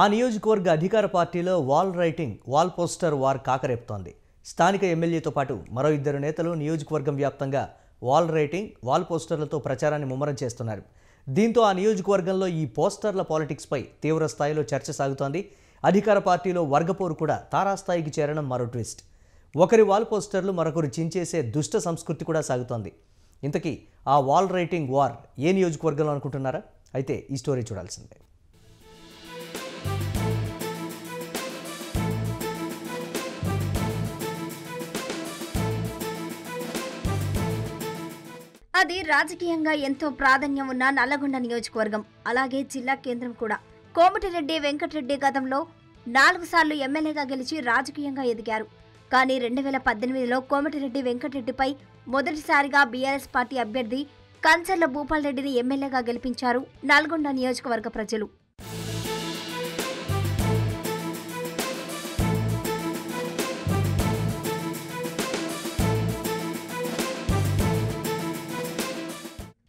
ఆ నియోజకవర్గ అధికార పార్టీలో wall writing wall poster war కాకరేపుతోంది. స్థానిక ఎమ్మెల్యేతో పాటు మరో ఇద్దరు నేతలు నియోజకవర్గం వ్యాప్తంగా వాల్ రైటింగ్ వాల్ పోస్టర్లతో ప్రచారాన్ని ముమ్మరం చేస్తున్నారు. దీంతో ఆ నియోజకవర్గంలో ఈ పోస్టర్ల పాలిటిక్స్పై తీవ్ర స్థాయిలో చర్చ సాగుతోంది. అధికార పార్టీలో వర్గపోరు కూడా తారాస్థాయికి చేరడం మరో ట్విస్ట్. ఒకరి వాల్ పోస్టర్లు మరొకరు చించేసే దుష్ట సంస్కృతి కూడా సాగుతోంది. ఇంతకీ ఆ వాల్ రైటింగ్ వార్ ఏ నియోజకవర్గంలో అనుకుంటున్నారా? అయితే ఈ స్టోరీ చూడాల్సిందే. అది రాజకీయంగా ఎంతో ప్రాధాన్యం ఉన్న నల్లగొండ నియోజకవర్గం అలాగే జిల్లా కేంద్రం కూడా. కోమటిరెడ్డి వెంకటరెడ్డి గతంలో నాలుగు సార్లు ఎమ్మెల్యేగా గెలిచి రాజకీయంగా ఎదిగారు. కానీ రెండు వేల పద్దెనిమిదిలో కోమటిరెడ్డి వెంకటరెడ్డిపై మొదటిసారిగా బీఆర్ఎస్ పార్టీ అభ్యర్థి కంచర్ల భూపాల్ రెడ్డిని ఎమ్మెల్యేగా గెలిపించారు నల్గొండ నియోజకవర్గ ప్రజలు.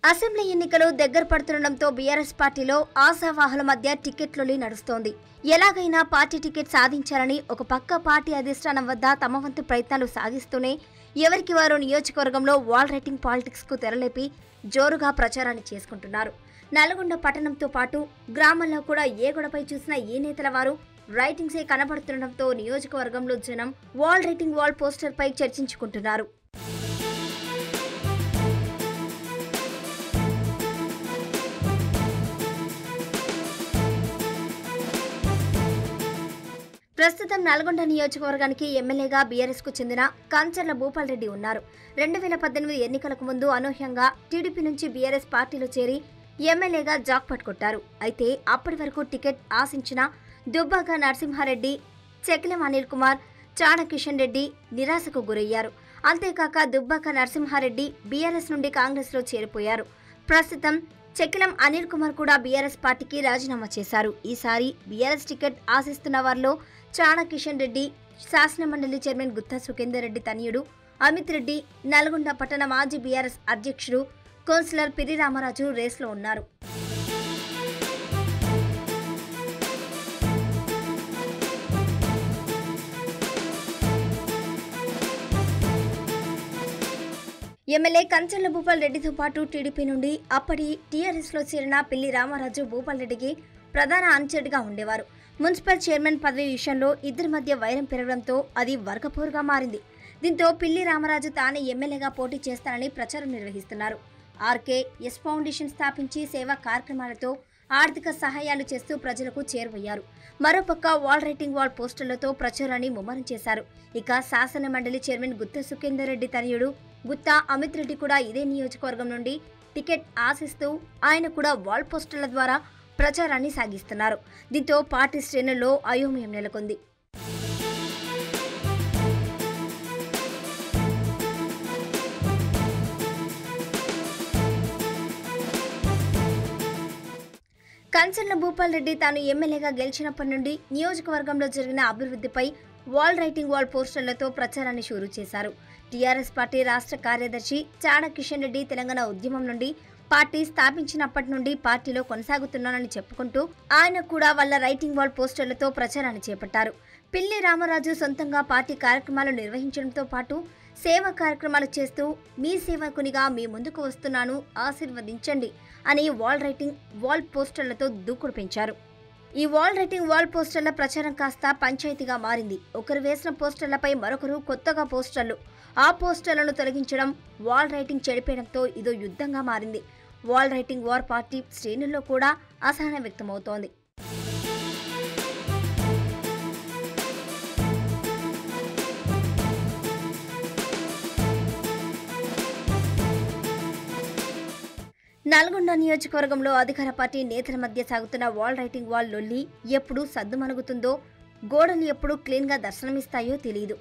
అసెంబ్లీ ఎన్నికలు దగ్గర పడుతుండటంతో బీఆర్ఎస్ పార్టీలో ఆశావాహుల మధ్య టికెట్లొలి నడుస్తోంది. ఎలాగైనా పార్టీ టికెట్ సాధించాలని ఒక పక్క పార్టీ అధిష్టానం వద్ద తమ వంతు ప్రయత్నాలు సాగిస్తూనే ఎవరికి వారు నియోజకవర్గంలో వాల్ రైటింగ్ పాలిటిక్స్కు తెరలేపి జోరుగా ప్రచారాన్ని చేసుకుంటున్నారు. నల్గొండ పట్టణంతో పాటు గ్రామంలో కూడా ఏ గొడపై చూసినా ఏ నేతల వారు రైటింగ్సే కనబడుతుండటంతో నియోజకవర్గంలో జనం వాల్ రైటింగ్ వాల్ పోస్టర్పై చర్చించుకుంటున్నారు. ప్రస్తుతం నల్గొండ నియోజకవర్గానికి ఎమ్మెల్యేగా బీఆర్ఎస్కు చెందిన కాంచర్ల భూపాల్ రెడ్డి ఉన్నారు. రెండు వేల పద్దెనిమిది ఎన్నికలకు ముందు అనూహ్యంగా టీడీపీ నుంచి బీఆర్ఎస్ పార్టీలో చేరి ఎమ్మెల్యేగా జాక్పట్ కొట్టారు. అయితే అప్పటి వరకు టికెట్ ఆశించిన దుబ్బాక నరసింహారెడ్డి చెకిలం అనిల్ కుమార్ చాణ కిషన్ రెడ్డి నిరాశకు గురయ్యారు. అంతేకాక దుబ్బాక నరసింహారెడ్డి బీఆర్ఎస్ నుండి కాంగ్రెస్లో చేరిపోయారు. ప్రస్తుతం చెక్కిలం అనిల్ కుమార్ కూడా బీఆర్ఎస్ పార్టీకి రాజీనామా చేశారు. ఈసారి బీఆర్ఎస్ టికెట్ ఆశిస్తున్న వారిలో చాణ కిషన్ రెడ్డి శాసనమండలి చైర్మన్ గుత్తా సుఖేందర్ రెడ్డి తనయుడు అమిత్ రెడ్డి నల్గొండ పట్టణ మాజీ బీఆర్ఎస్ అధ్యక్షుడు కౌన్సిలర్ పిరి రామరాజు రేస్లో ఉన్నారు. ఎమ్మెల్యే కంచెల భూపాల్ రెడ్డితో పాటు టీడీపీ నుండి అప్పటి టీఆర్ఎస్లో చేరిన పిల్లి రామరాజు భూపాల్ రెడ్డికి ప్రధాన అనుచరుడిగా ఉండేవారు. మున్సిపల్ చైర్మన్ పదవి విషయంలో ఇద్దరి మధ్య వైరం పెరగడంతో అది వర్గపోరుగా మారింది. దీంతో పిల్లి రామరాజు తానే ఎమ్మెల్యేగా పోటీ చేస్తానని ప్రచారం నిర్వహిస్తున్నారు. ఆర్కే ఎస్ ఫౌండేషన్ స్థాపించి సేవా కార్యక్రమాలతో ఆర్థిక సహాయాలు చేస్తూ ప్రజలకు చేరువయ్యారు. మరోపక్క వాల్ రైటింగ్ వాల్ పోస్టర్లతో ప్రచారాన్ని ముమ్మరం చేశారు. ఇక శాసన మండలి చైర్మన్ గుత్త సుఖేందర్ రెడ్డి తనయుడు గుత్తా అమిత్ రెడ్డి కూడా ఇదే నియోజకవర్గం నుండి టికెట్ ఆశిస్తూ ఆయన కూడా వాల్ పోస్టర్ల ద్వారా ప్రచారాన్ని సాగిస్తున్నారు. దీంతో పార్టీ శ్రేణుల్లో అయోమయం నెలకొంది. కంచర్ల భూపాల్ రెడ్డి తాను ఎమ్మెల్యేగా గెలిచినప్పటి నుండి నియోజకవర్గంలో జరిగిన అభివృద్ధిపై వాల్ రైటింగ్ వాల్ పోస్టర్లతో ప్రచారాన్ని షురూ చేశారు. టీఆర్ఎస్ పార్టీ రాష్ట్ర కార్యదర్శి చాడ కిషన్ రెడ్డి తెలంగాణ ఉద్యమం నుండి పార్టీ స్థాపించినప్పటి నుండి పార్టీలో కొనసాగుతున్నానని చెప్పుకుంటూ ఆయన కూడా వాళ్ళ రైటింగ్ వాల్ పోస్టర్లతో ప్రచారాన్ని చేపట్టారు. పిల్లి రామరాజు సొంతంగా పార్టీ కార్యక్రమాలు నిర్వహించడంతో పాటు సేవా కార్యక్రమాలు చేస్తూ మీ సేవకునిగా మీ ముందుకు వస్తున్నాను ఆశీర్వదించండి అని వాల్ రైటింగ్ వాల్ పోస్టర్లతో దూకుడు పెంచారు. ఈ వాల్ రైటింగ్ వాల్ పోస్టర్ల ప్రచారం కాస్త పంచాయతీగా మారింది. ఒకరు వేసిన పోస్టర్లపై మరొకరు కొత్తగా పోస్టర్లు. ఆ పోస్టర్లను తొలగించడం వాల్ రైటింగ్ చెడిపోయడంతో ఇదో యుద్ధంగా మారింది. వాల్ రైటింగ్ వార్ పార్టీ శ్రేణుల్లో కూడా అసహనం వ్యక్తమవుతోంది. నల్గొండ నియోజకవర్గంలో అధికార పార్టీ నేతల మధ్య సాగుతున్న వాల్ రైటింగ్ వాల్ లొల్లి ఎప్పుడు సద్దుమణుగుతుందో గోడలు ఎప్పుడు క్లీన్గా దర్శనమిస్తాయో తెలియదు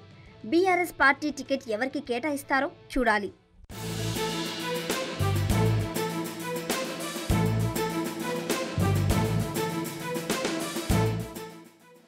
బీఆర్ఎస్ పార్టీ టికెట్ ఎవరికి కేటాయిస్తారో చూడాలి.